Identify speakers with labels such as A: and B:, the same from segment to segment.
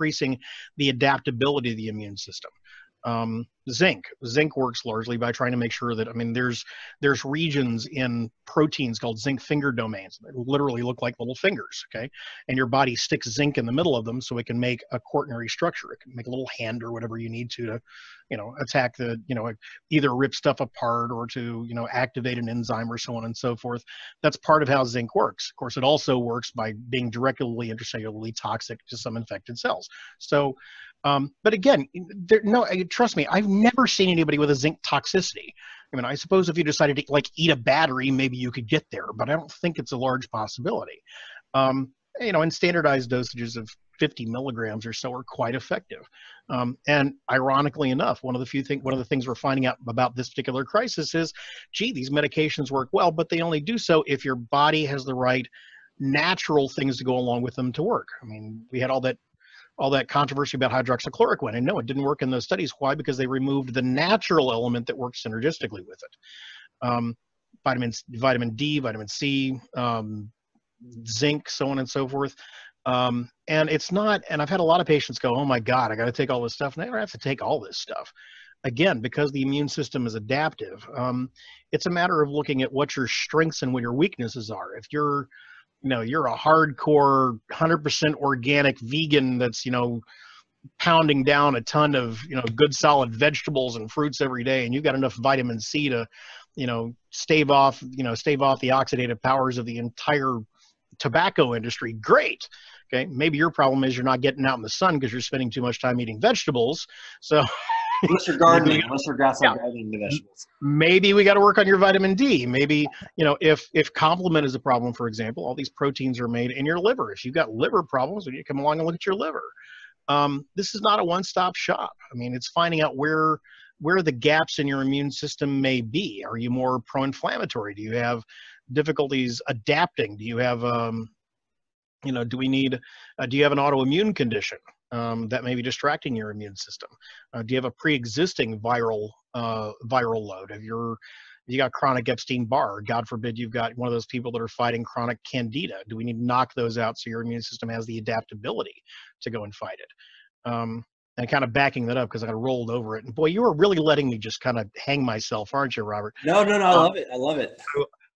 A: increasing the adaptability of the immune system um, zinc. Zinc works largely by trying to make sure that I mean there's there's regions in proteins called zinc finger domains that literally look like little fingers. Okay, and your body sticks zinc in the middle of them so it can make a quaternary structure. It can make a little hand or whatever you need to to you know attack the you know either rip stuff apart or to you know activate an enzyme or so on and so forth. That's part of how zinc works. Of course, it also works by being directly intracellularly toxic to some infected cells. So um, but again, there, no, trust me, I've never seen anybody with a zinc toxicity. I mean, I suppose if you decided to like eat a battery, maybe you could get there, but I don't think it's a large possibility. Um, you know, and standardized dosages of 50 milligrams or so are quite effective. Um, and ironically enough, one of the few things, one of the things we're finding out about this particular crisis is, gee, these medications work well, but they only do so if your body has the right natural things to go along with them to work. I mean, we had all that all that controversy about hydroxychloroquine. And no, it didn't work in those studies. Why? Because they removed the natural element that works synergistically with it. Um, vitamin, vitamin D, vitamin C, um, zinc, so on and so forth. Um, and it's not, and I've had a lot of patients go, oh my God, I got to take all this stuff. And I don't have to take all this stuff. Again, because the immune system is adaptive, um, it's a matter of looking at what your strengths and what your weaknesses are. If you're you know you're a hardcore 100% organic vegan that's you know pounding down a ton of you know good solid vegetables and fruits every day and you've got enough vitamin c to you know stave off you know stave off the oxidative powers of the entire tobacco industry great okay? Maybe your problem is you're not getting out in the sun because you're spending too much time eating vegetables so
B: unless you're gardening, unless you're grass yeah. gardening the vegetables.
A: Maybe we got to work on your vitamin D. Maybe you know if if complement is a problem, for example, all these proteins are made in your liver. If you've got liver problems, need to come along and look at your liver. Um, this is not a one-stop shop. I mean, it's finding out where where the gaps in your immune system may be. Are you more pro-inflammatory? Do you have difficulties adapting? Do you have um, you know, do we need, uh, do you have an autoimmune condition? Um, that may be distracting your immune system? Uh, do you have a pre-existing viral uh, viral load? Have your you got chronic Epstein-Barr? God forbid you've got one of those people that are fighting chronic Candida. Do we need to knock those out so your immune system has the adaptability to go and fight it? Um, and kind of backing that up because I rolled over it. And boy, you are really letting me just kind of hang myself, aren't you, Robert?
B: No, no, no. I um, love it. I love it.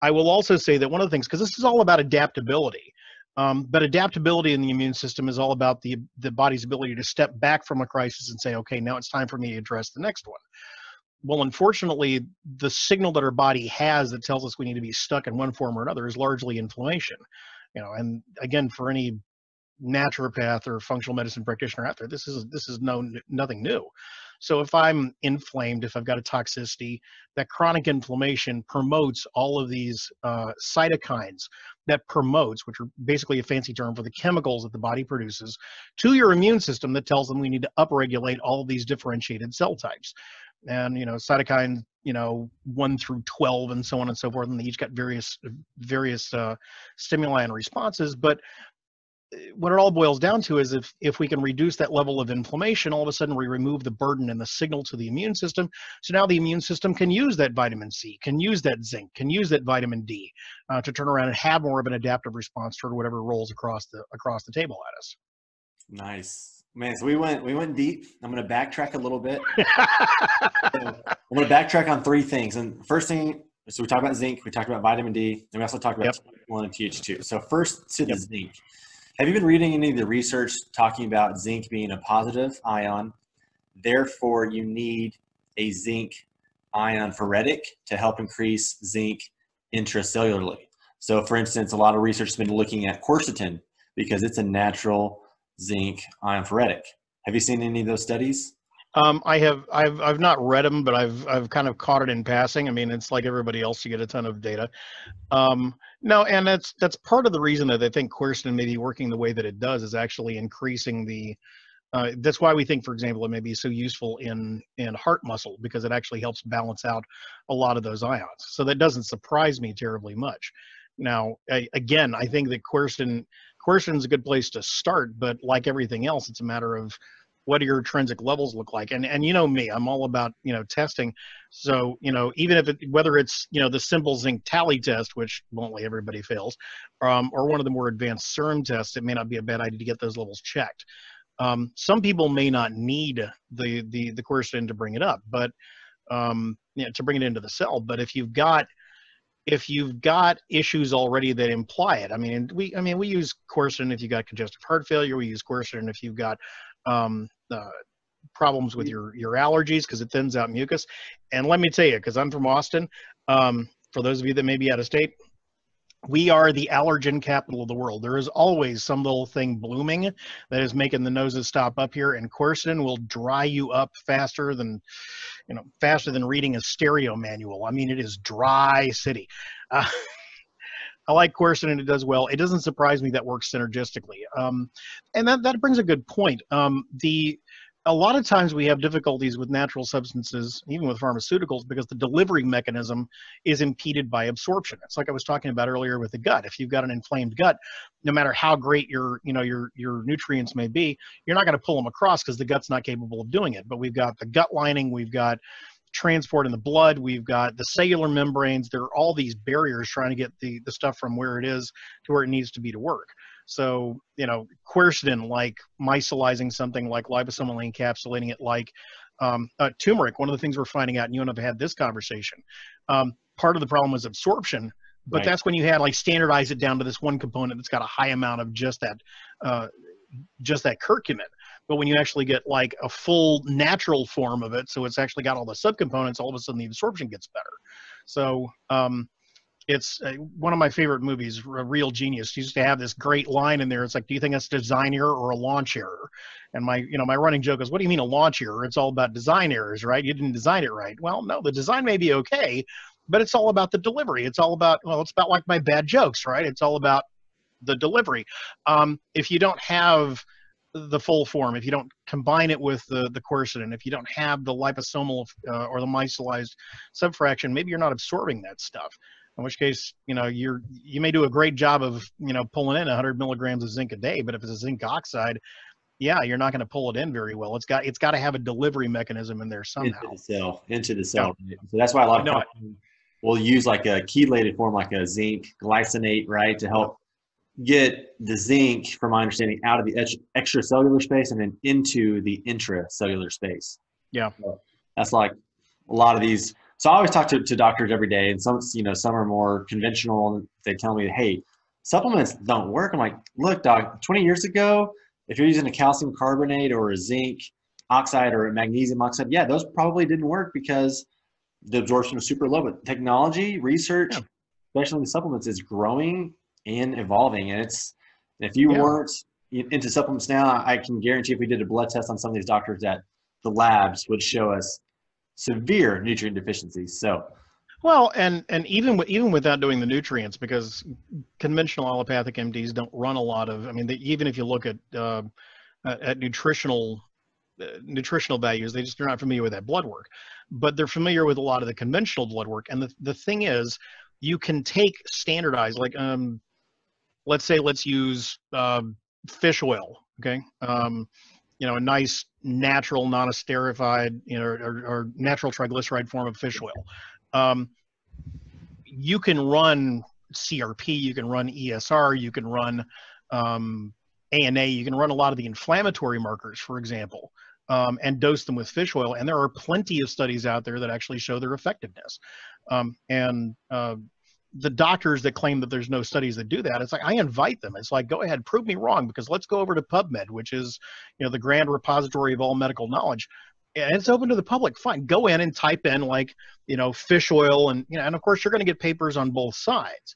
A: I will also say that one of the things, because this is all about adaptability, um, but adaptability in the immune system is all about the the body's ability to step back from a crisis and say, okay, now it's time for me to address the next one. Well, unfortunately, the signal that our body has that tells us we need to be stuck in one form or another is largely inflammation. You know, and again, for any naturopath or functional medicine practitioner out there, this is this is no nothing new. So if I'm inflamed, if I've got a toxicity, that chronic inflammation promotes all of these uh, cytokines that promotes, which are basically a fancy term for the chemicals that the body produces, to your immune system that tells them we need to upregulate all of these differentiated cell types. And you know, cytokine, you know, one through twelve, and so on and so forth, and they each got various various uh, stimuli and responses. But what it all boils down to is if if we can reduce that level of inflammation all of a sudden we remove the burden and the signal to the immune system. So now the immune system can use that vitamin c can use that zinc can use that vitamin d uh, to turn around and have more of an adaptive response toward whatever rolls across the across the table at us.
B: Nice. Man so we went we went deep. I'm going to backtrack a little bit. I'm going to backtrack on three things. And first thing so we talked about zinc we talked about vitamin d and we also talked about yep. 1 and th2 so first to the yep. zinc have you been reading any of the research talking about zinc being a positive ion? Therefore, you need a zinc ion phoretic to help increase zinc intracellularly. So, for instance, a lot of research has been looking at quercetin because it's a natural zinc ion phoretic. Have you seen any of those studies?
A: Um, I have. I've. I've not read them, but I've. I've kind of caught it in passing. I mean, it's like everybody else. You get a ton of data. Um, no, and that's that's part of the reason that I think quercetin may be working the way that it does is actually increasing the. Uh, that's why we think, for example, it may be so useful in in heart muscle because it actually helps balance out a lot of those ions. So that doesn't surprise me terribly much. Now, I, again, I think that quercetin is a good place to start, but like everything else, it's a matter of what do your intrinsic levels look like? And and you know me i'm all about you know testing. So you know even if it whether it's you know the simple zinc tally test which bluntly everybody fails um, or one of the more advanced serum tests it may not be a bad idea to get those levels checked. Um, some people may not need the the the quercetin to bring it up, but um, you know, to bring it into the cell. But if you've got if you've got issues already that imply it, I mean, we I mean we use quercetin if you've got congestive heart failure. We use quercetin if you've got um, uh, problems with your your allergies because it thins out mucus. And let me tell you, because I'm from Austin, um, for those of you that may be out of state, we are the allergen capital of the world. There is always some little thing blooming that is making the noses stop up here, and quercetin will dry you up faster than, you know, faster than reading a stereo manual. I mean, it is dry city. Uh, I like quercetin; it does well. It doesn't surprise me that works synergistically, um, and that that brings a good point. Um, the a lot of times we have difficulties with natural substances, even with pharmaceuticals, because the delivery mechanism is impeded by absorption. It's like I was talking about earlier with the gut. If you've got an inflamed gut, no matter how great your, you know, your your nutrients may be, you're not going to pull them across because the gut's not capable of doing it. But we've got the gut lining, we've got transport in the blood, we've got the cellular membranes. There are all these barriers trying to get the the stuff from where it is to where it needs to be to work. So, you know, quercetin, like micellizing something like liposomally encapsulating it, like um, uh, turmeric. One of the things we're finding out, and you and I've had this conversation, um, part of the problem was absorption, but right. that's when you had like standardize it down to this one component that's got a high amount of just that, uh, just that curcumin. But when you actually get like a full natural form of it, so it's actually got all the subcomponents, all of a sudden the absorption gets better. So, um, it's uh, one of my favorite movies, a Real Genius. Used to have this great line in there. It's like, do you think it's design error or a launch error? And my, you know, my running joke is, what do you mean a launch error? It's all about design errors, right? You didn't design it right. Well, no, the design may be okay, but it's all about the delivery. It's all about, well, it's about like my bad jokes, right? It's all about the delivery. Um, if you don't have the full form, if you don't combine it with the, the quercetin, if you don't have the liposomal uh, or the micellized subfraction, maybe you're not absorbing that stuff in which case you know you're you may do a great job of you know pulling in 100 milligrams of zinc a day but if it's a zinc oxide yeah you're not going to pull it in very well. It's got it's got to have a delivery mechanism in there somehow.
B: into the cell into the cell yeah. so that's why a lot of no, will use like a chelated form like a zinc glycinate right to help get the zinc from my understanding out of the extracellular space and then into the intracellular space.
A: Yeah.
B: So that's like a lot of these so I always talk to, to doctors every day, and some you know some are more conventional. And they tell me, hey, supplements don't work. I'm like, look, doc, 20 years ago, if you're using a calcium carbonate or a zinc oxide or a magnesium oxide, yeah, those probably didn't work because the absorption was super low. But technology, research, yeah. especially in the supplements, is growing and evolving. And it's if you yeah. weren't into supplements now, I can guarantee if we did a blood test on some of these doctors that the labs would show us severe nutrient deficiencies. So,
A: well, and and even with even without doing the nutrients, because conventional allopathic MDs don't run a lot of. I mean, they, even if you look at uh, at nutritional uh, nutritional values, they just they're not familiar with that blood work, but they're familiar with a lot of the conventional blood work. And the the thing is, you can take standardized like um, let's say let's use uh, fish oil. Okay. Um, you know, a nice natural non-esterified, you know, or, or, natural triglyceride form of fish oil. Um, you can run CRP, you can run ESR, you can run um, ANA, you can run a lot of the inflammatory markers, for example, um, and dose them with fish oil. And there are plenty of studies out there that actually show their effectiveness. Um, and uh, the doctors that claim that there's no studies that do that, it's like I invite them. It's like go ahead, prove me wrong, because let's go over to PubMed, which is you know the grand repository of all medical knowledge. And it's open to the public. Fine, go in and type in like you know fish oil, and you know, and of course you're going to get papers on both sides.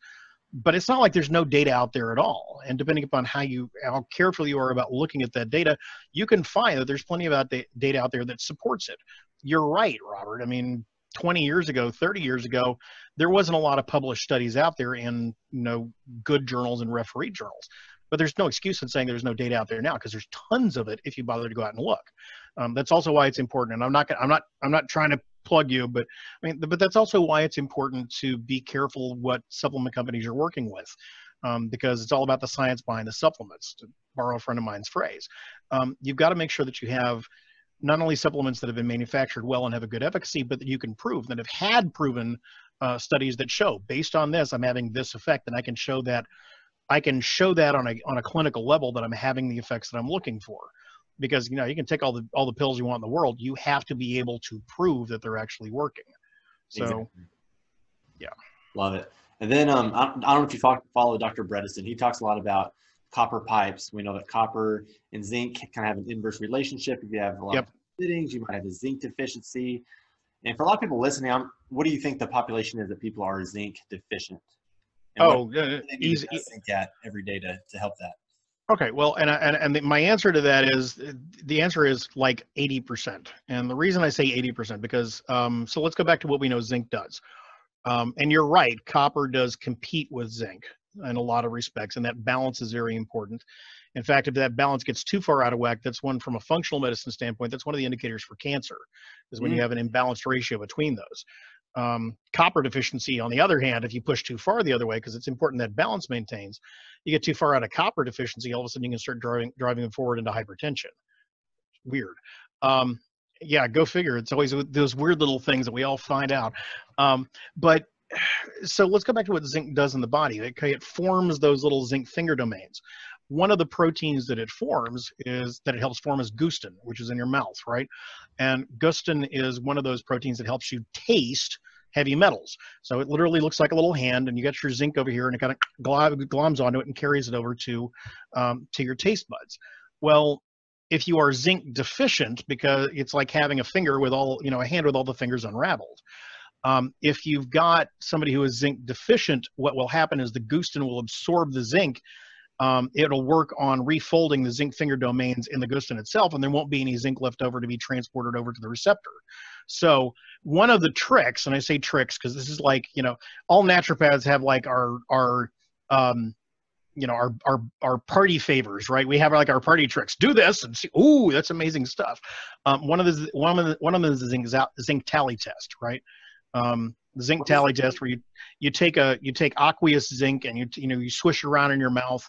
A: But it's not like there's no data out there at all. And depending upon how you how careful you are about looking at that data, you can find that there's plenty of data out there that supports it. You're right, Robert. I mean, 20 years ago, 30 years ago, there wasn't a lot of published studies out there in you know good journals and referee journals. But there's no excuse in saying there's no data out there now because there's tons of it if you bother to go out and look. Um, that's also why it's important. And I'm not I'm not I'm not trying to plug you, but I mean, but that's also why it's important to be careful what supplement companies you're working with. Um, because it's all about the science behind the supplements, to borrow a friend of mine's phrase. Um, you've got to make sure that you have not only supplements that have been manufactured well and have a good efficacy, but that you can prove that have had proven uh, studies that show based on this, I'm having this effect, and I can show that. I can show that I can show that on a on a clinical level that I'm having the effects that I'm looking for. because you know you can take all the all the pills you want in the world. You have to be able to prove that they're actually working. So, exactly. yeah,
B: love it. And then um, I, I don't know if you follow Dr. Bredesen. He talks a lot about copper pipes. We know that copper and zinc kind of have an inverse relationship. If you have a lot yep. of fittings, you might have a zinc deficiency. And for a lot of people listening, I'm, what do you think the population is that people are zinc deficient?
A: And oh, uh, easy.
B: Zinc at every day to, to help that.
A: Okay, well, and and and the, my answer to that is the answer is like 80%. And the reason I say 80% because um, so let's go back to what we know zinc does. Um, and you're right, copper does compete with zinc in a lot of respects, and that balance is very important. In fact, if that balance gets too far out of whack, that's one from a functional medicine standpoint, that's one of the indicators for cancer, is when mm. you have an imbalanced ratio between those. Um, copper deficiency, on the other hand, if you push too far the other way, because it's important that balance maintains, you get too far out of copper deficiency, all of a sudden you can start driving driving them forward into hypertension. Weird. Um, yeah, go figure. It's always those weird little things that we all find out. Um, but so let's go back to what zinc does in the body. Okay, it forms those little zinc finger domains. One of the proteins that it forms is that it helps form is gustin, which is in your mouth, right? And gustin is one of those proteins that helps you taste heavy metals. So it literally looks like a little hand, and you got your zinc over here, and it kind of gloms onto it and carries it over to um, to your taste buds. Well, if you are zinc deficient, because it's like having a finger with all, you know, a hand with all the fingers unraveled. Um, if you've got somebody who is zinc deficient, what will happen is the gustin will absorb the zinc um, it'll work on refolding the zinc finger domains in the gustin itself, and there won't be any zinc left over to be transported over to the receptor. So one of the tricks, and I say tricks because this is like you know all naturopaths have like our our um, you know our our our party favors, right? We have like our party tricks. Do this and see. Ooh, that's amazing stuff. Um, one of the one of the one of them is the zinc, zinc tally test, right? Um, the zinc tally test where you you take a you take aqueous zinc and you you know you swish around in your mouth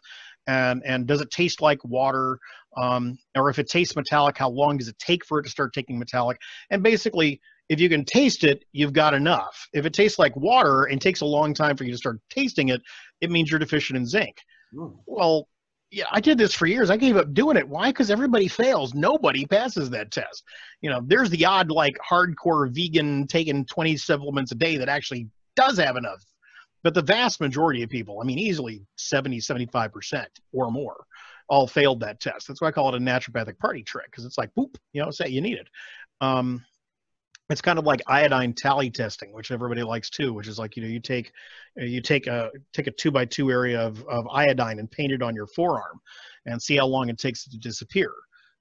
A: and and does it taste like water um, or if it tastes metallic how long does it take for it to start taking metallic? And basically if you can taste it you've got enough. If it tastes like water and takes a long time for you to start tasting it it means you're deficient in zinc. Mm. well yeah, I did this for years. I gave up doing it. Why? Because everybody fails. Nobody passes that test. You know, there's the odd like hardcore vegan taking 20 supplements a day that actually does have enough. But the vast majority of people, I mean, easily 70, 75% or more, all failed that test. That's why I call it a naturopathic party trick because it's like, boop, you know, say you need it. Um, it's kind of like iodine tally testing, which everybody likes too, which is like you know you take you take a take a two by two area of, of iodine and paint it on your forearm, and see how long it takes it to disappear.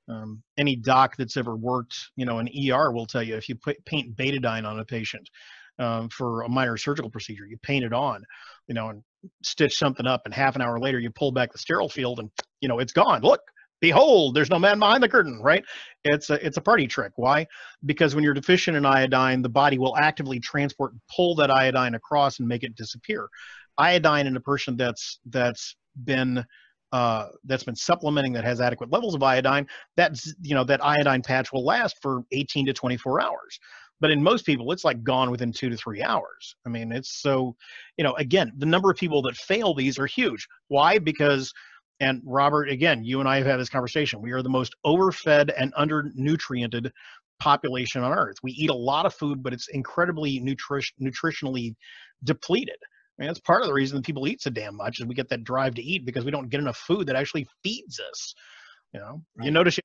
A: Um, any doc that's ever worked, you know, an ER will tell you if you put, paint betadine on a patient um, for a minor surgical procedure, you paint it on, you know, and stitch something up, and half an hour later you pull back the sterile field, and you know it's gone. Look, behold there's no man behind the curtain right? It's a it's a party trick. Why? Because when you're deficient in iodine the body will actively transport and pull that iodine across and make it disappear. Iodine in a person that's that's been uh, that's been supplementing that has adequate levels of iodine that's you know that iodine patch will last for 18 to 24 hours. But in most people it's like gone within two to three hours. I mean it's so you know again the number of people that fail these are huge. Why? Because and Robert, again, you and I have had this conversation. We are the most overfed and undernutriented population on earth. We eat a lot of food, but it's incredibly nutri- nutritionally depleted. I mean, that's part of the reason people eat so damn much is we get that drive to eat because we don't get enough food that actually feeds us. You know, right. you notice.